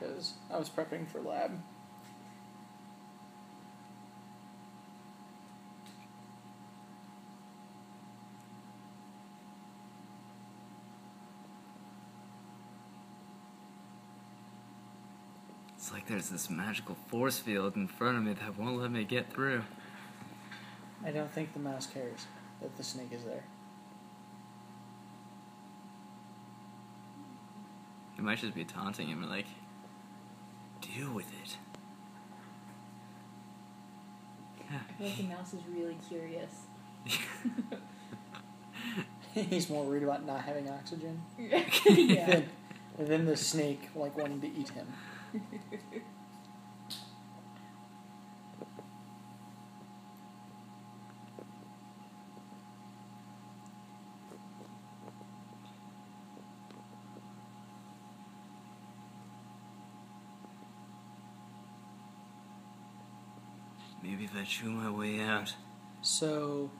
because I was prepping for lab. It's like there's this magical force field in front of me that won't let me get through. I don't think the mouse cares that the snake is there. It might just be taunting him, like, deal with it. I feel like the mouse is really curious. He's more worried about not having oxygen yeah. than, than the snake like wanting to eat him. Maybe if I chew my way out. So